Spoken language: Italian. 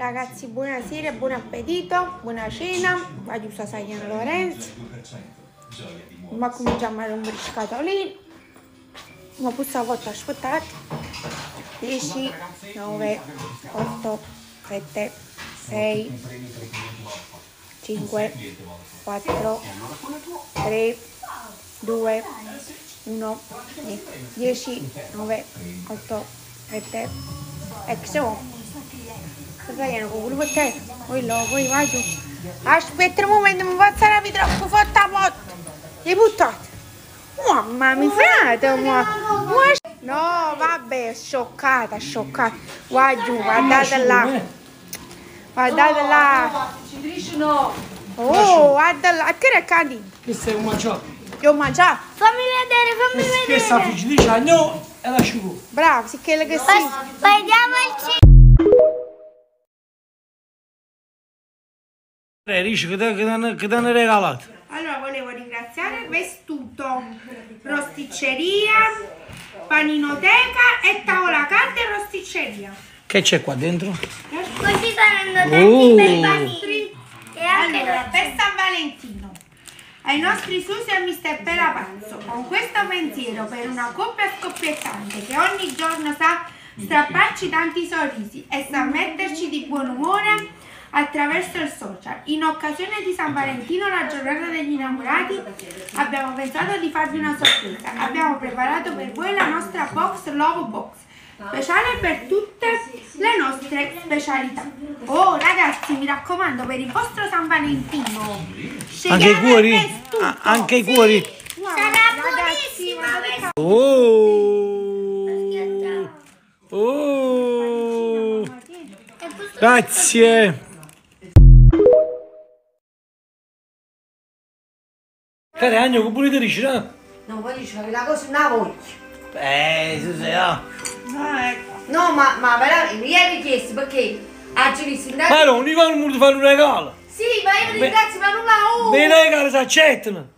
Ragazzi, buonasera, buon appetito, buona cena. Voglio usare Saiana Lorenzo. Ma cominciamo a rompere il scatolino. Ma puzza volta aspettate. 10, 9, 8, 7, 6, 5, 4, 3, 2, 1, 10, 9, 8, 7, ecco. Saiano con quello per te. Poi lo, poi vai giù. Aspetta un momento, mi faccio la troppo forte a botta. E buttate. Mamma mia, frate, ma... No, vabbè, scioccata, scioccata. Vai giù, guardate là. Guardate là. no. Oh, guarda là. Che è candy? Questo è un mangiato. Io ho mangiato. Fammi vedere, fammi vedere. Questa è friggitrice a no e la sciupo. Bravo, sì che che sì. Vediamo il cibo. Dici che ti hanno regalato? Allora volevo ringraziare Vestuto, Rosticceria, Paninoteca e Tavola Calda e Rosticceria. Che c'è qua dentro? Così saranno Oh. tanti bei panini. E anche Allora, per San Valentino, ai nostri Susi e Mister Pera Pazzo, con questo pensiero per una coppia scoppiettante che ogni giorno sa strapparci tanti sorrisi e sa metterci di buon umore attraverso il social. In occasione di San Valentino, la giornata degli innamorati, abbiamo pensato di farvi una sorpresa. Abbiamo preparato per voi la nostra box Love Box, speciale per tutte le nostre specialità. Oh ragazzi, mi raccomando, per il vostro San Valentino, Anche i cuori? Ah, anche i cuori? Wow, Sarà buonissima, Oh! Oh! Grazie! Cari Agno, che pulite dici, no? No, voglio fare la cosa una voglio. Eh, sì, sì, ah. Ah, ecco. No, ma, ma veramente, mi hai richiesto perché oggi mi sindaco... Ma non, mi fanno fare un regalo! Sì, ma io ti ringrazio, ma non la ho! Ne regalo si accettano!